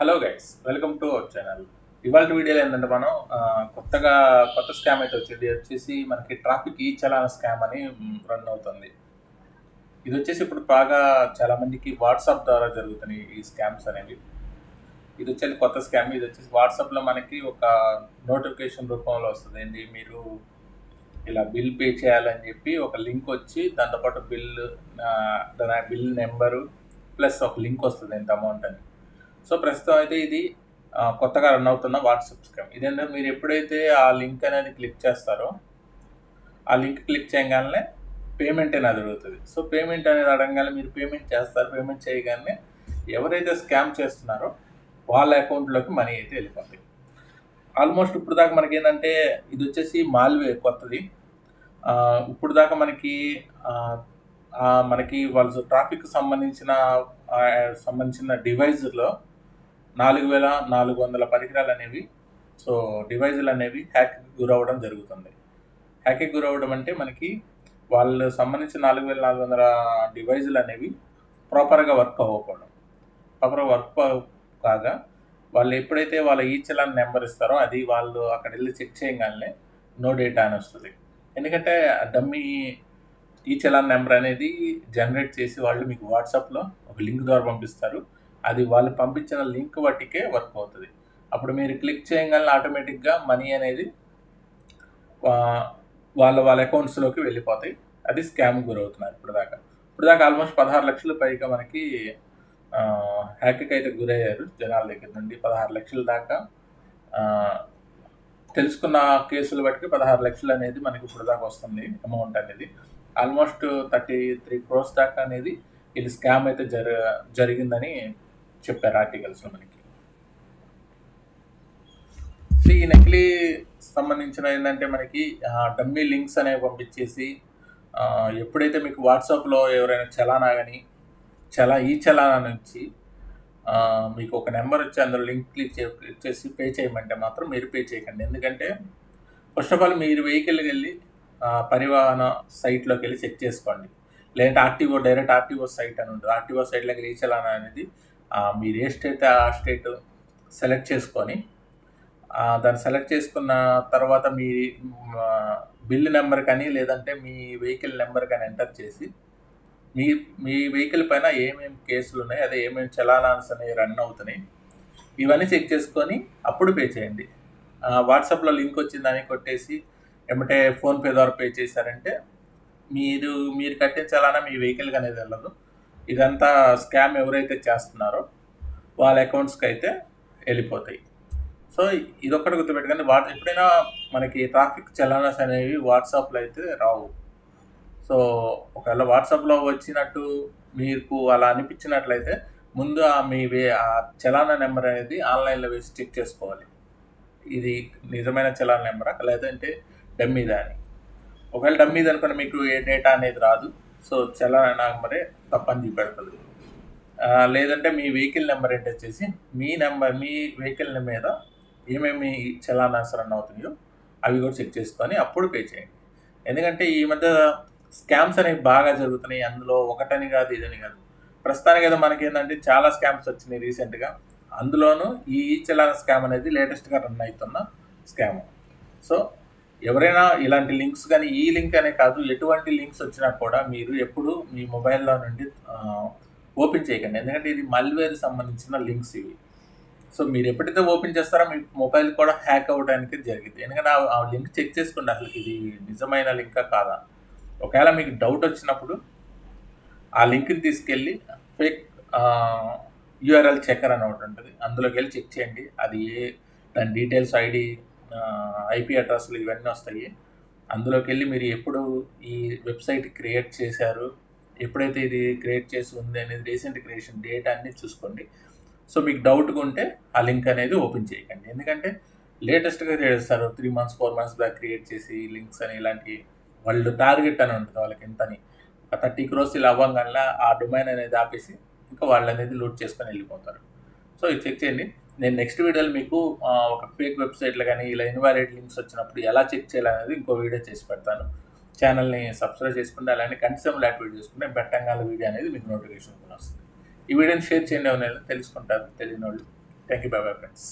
Hello guys welcome to our channel ఇవాళ వీడియోలో ఏంటంటే మనం కొత్తగా కొత్త స్కామ్ అయితే వచ్చింది. వచ్చేసి మనకి ట్రాఫిక్ ఈ చలాన స్కామ్ అని రన్ అవుతుంది. ఇది వచ్చేసి ఇప్పుడు బాగా చాలామందికి వాట్సాప్ ద్వారా జరుగుతున్నాయి ఈ స్కామ్స్ అనేవి. ఇది వచ్చేసి కొత్త స్కామ్ ఇది వచ్చేసి వాట్సాప్లో మనకి ఒక నోటిఫికేషన్ రూపంలో వస్తుంది. ఏంటి? మీరు ఇలా బిల్ పే చేయాలని చెప్పి ఒక లింక్ వచ్చి దాంతోపాటు బిల్ దాని బిల్ నెంబరు ప్లస్ ఒక లింక్ వస్తుంది ఎంత అమౌంట్ అని. సో ప్రస్తుతం అయితే ఇది కొత్తగా రన్ అవుతున్న వాట్సాప్ స్కామ్ ఇదేంటంటే మీరు ఎప్పుడైతే ఆ లింక్ అనేది క్లిక్ చేస్తారో ఆ లింక్ క్లిక్ చేయగానే పేమెంట్ అనేది అడుగుతుంది. సో పేమెంట్ అనేది అడగగానే మీరు పేమెంట్ చేస్తారు పేమెంట్ చేయగానే ఎవరైతే స్కామ్ చేస్తున్నారో వాళ్ళ అకౌంట్లోకి మనీ అయితే వెళ్ళిపోతాయి ఆల్మోస్ట్ ఇప్పుడు దాకా మనకి ఏంటంటే ఇది వచ్చేసి మాల్వే కొత్తది. ఇప్పుడు దాకా మనకి మనకి వాళ్ళు ట్రాఫిక్ సంబంధించిన సంబంధించిన డివైజ్లో నాలుగు వేల నాలుగు వందల పరికరాలు అనేవి సో డివైజులు అనేవి హ్యాక్ గురవ్వడం జరుగుతుంది. హ్యాక్కి గురవ్వడం అంటే మనకి వాళ్ళు సంబంధించిన నాలుగు వేల నాలుగు వందల డివైజులు అనేవి ప్రాపర్గా వర్క్ అవ్వకపోవడం. ప్రాపర్గా వర్క్ కాగా వాళ్ళు ఎప్పుడైతే వాళ్ళ ఈ నెంబర్ ఇస్తారో అది వాళ్ళు అక్కడ వెళ్ళి చెక్ చేయగానే నో డేటా అని వస్తుంది. ఎందుకంటే డమ్మీ ఈ చలాన్ నెంబర్ అనేది జనరేట్ చేసి వాళ్ళు మీకు వాట్సాప్లో ఒక లింక్ ద్వారా పంపిస్తారు. అది వాళ్ళు పంపించిన లింక్ బట్టికే వర్క్ అవుతుంది. అప్పుడు మీరు క్లిక్ చేయగానే ఆటోమేటిక్గా మనీ అనేది వాళ్ళ వాళ్ళ అకౌంట్స్లోకి వెళ్ళిపోతాయి. అది స్కామ్ గురవుతున్నారు ఇప్పుడు దాకా ఇప్పుడు దాకా ఆల్మోస్ట్ పదహారు లక్షల పైగా మనకి హ్యాక్కి అయితే గురయ్యారు జనాల దగ్గర నుండి. పదహారు లక్షల దాకా తెలుసుకున్న కేసులు బట్టి పదహారు లక్షలు అనేది మనకి ఇప్పుడు దాకా వస్తుంది అమౌంట్ అనేది. ఆల్మోస్ట్ థర్టీ త్రీ క్రోర్స్ దాకా అనేది ఇది స్కామ్ అయితే జరి జరిగిందని చెప్పారు ఆర్టికల్స్లో మనకి. ఈ నకిలీ సంబంధించిన ఏంటంటే మనకి డమ్మీ లింక్స్ అనేవి పంపించేసి ఎప్పుడైతే మీకు వాట్సాప్లో ఎవరైనా చలానా కానీ చలా ఈ చలానా నుంచి మీకు ఒక నెంబర్ వచ్చి అందులో లింక్ క్లిక్ చే క్లిక్ చేసి పే చేయమంటే మాత్రం మీరు పే చేయకండి. ఎందుకంటే ఫస్ట్ ఆఫ్ ఆల్ మీరు వెహికల్కి వెళ్ళి పరివాహన సైట్లోకి వెళ్ళి చెక్ చేసుకోండి. లేదంటే ఆర్టీఓ డైరెక్ట్ ఆర్టీఓ సైట్ అని ఉంటుంది. ఆర్టీఓ సైట్లోకి రీచ్ ఈ చలానా అనేది మీరు ఏ స్టేట్ ఆ స్టేట్ సెలెక్ట్ చేసుకొని దాన్ని సెలెక్ట్ చేసుకున్న తర్వాత మీ బిల్ నెంబర్ కానీ లేదంటే మీ వెహికల్ నెంబర్ కానీ ఎంటర్ చేసి మీ మీ వెహికల్ పైన ఏమేమి కేసులు ఉన్నాయి అదే ఏమేమి చలానాన్స్ అనేవి రన్ అవుతున్నాయి ఇవన్నీ చెక్ చేసుకొని అప్పుడు పే చేయండి. వాట్సాప్లో లింక్ వచ్చిందని కొట్టేసి ఏమంటే ఫోన్పే ద్వారా పే చేశారంటే మీరు మీరు కట్టిన చలానా మీ వెహికల్ అనేది వెళ్ళదు. ఇదంతా స్కామ్ ఎవరైతే చేస్తున్నారో వాళ్ళ అకౌంట్స్కి అయితే వెళ్ళిపోతాయి. సో ఇదొక్కటి గుర్తుపెట్టుకోండి వాట్ ఎప్పుడైనా మనకి ట్రాఫిక్ చలానాస్ అనేవి వాట్సాప్లో అయితే రావు. సో ఒకవేళ వాట్సాప్లో వచ్చినట్టు మీకు అలా అనిపించినట్లయితే ముందు ఆ మీ వే ఆ చలానా నెంబర్ అనేది ఆన్లైన్లో వేసి చెక్ చేసుకోవాలి. ఇది నిజమైన చలానా నెంబరా లేదంటే డమ్మీదా అని ఒకవేళ డమ్మీది అనుకుని మీకు ఏ డేటా అనేది రాదు. సో చలాన మరి తప్పని చూపెడుతుంది లేదంటే మీ వెహికల్ నెంబర్ ఏంటి వచ్చేసి మీ నెంబర్ మీ వెహికల్ మీద ఏమేమి చలానాసరణ రన్ అవుతున్నాయో అవి కూడా చెక్ చేసుకొని అప్పుడు పే చేయండి. ఎందుకంటే ఈ మధ్య స్కామ్స్ అనేవి బాగా జరుగుతున్నాయి. అందులో ఒకటని కాదు ఇదని కాదు. ప్రస్తుతానికి అయితే మనకి ఏంటంటే చాలా స్కామ్స్ వచ్చినాయి రీసెంట్గా. అందులోనూ ఈ చలాన స్కామ్ అనేది లేటెస్ట్గా రన్ అవుతున్న స్కామ్. సో ఎవరైనా ఇలాంటి లింక్స్ కానీ ఈ లింక్ అనే కాదు ఎటువంటి లింక్స్ వచ్చినా కూడా మీరు ఎప్పుడు మీ మొబైల్లో నుండి ఓపెన్ చేయకండి. ఎందుకంటే ఇది మల్వేర్ సంబంధించిన లింక్స్ ఇవి. సో మీరు ఎప్పుడైతే ఓపెన్ చేస్తారో మీ మొబైల్ కూడా హ్యాక్ అవ్వడానికి జరిగింది ఎందుకంటే ఆ- లింక్ చెక్ చేసుకోండి అసలు ఇది నిజమైన లింకా కాదా? ఒకవేళ మీకు డౌట్ వచ్చినప్పుడు ఆ లింక్ని తీసుకెళ్ళి ఫేక్ యూఆర్ఎల్ చెక్కర్ అని ఒకటి ఉంటుంది. అందులోకి వెళ్ళి చెక్ చేయండి. అది ఏ దాని డీటెయిల్స్ ఐడి ఐపీ అడ్రస్లు ఇవన్నీ వస్తాయి. అందులోకి వెళ్ళి మీరు ఎప్పుడు ఈ వెబ్సైట్ క్రియేట్ చేశారు? ఎప్పుడైతే ఇది క్రియేట్ చేసి ఉంది అనేది రీసెంట్ క్రియేషన్ డేట్ అన్ని చూసుకోండి. సో మీకు డౌట్గా ఉంటే ఆ లింక్ అనేది ఓపెన్ చేయకండి. ఎందుకంటే లేటెస్ట్గా చేస్తారు three months four months back create చేసి లింక్స్ అని ఇలాంటి వాళ్ళు టార్గెట్ అని ఉంటుంది వాళ్ళకి ఎంతని. థర్టీ క్రోస్ ఇలా అవ్వగానే ఆ డొమైన్ అనేది ఆపేసి ఇంకా వాళ్ళు అనేది లూట్ చేసుకొని వెళ్ళిపోతారు. సో ఇది చెక్ చేయండి. నేను నెక్స్ట్ వీడియోలో మీకు ఒక ఫేక్ వెబ్సైట్లో కానీ ఇలా ఇన్వాలిడ్ లింక్స్ వచ్చినప్పుడు ఎలా చెక్ చేయాలనేది ఇంకో వీడియో చేసి పెడతాను. ఛానల్ని సబ్స్క్రైబ్ చేసుకుంటే అలానే కంటిసం లాట్ వీడియో చేసుకుంటే బెట్టంగాల వీడియో అనేది మీకు నోటిఫికేషన్ వస్తుంది. ఈ వీడియోని షేర్ చేయండి ఎవరైనా తెలుసుకుంటారు తెలియని వాళ్ళు thank you bye bye friends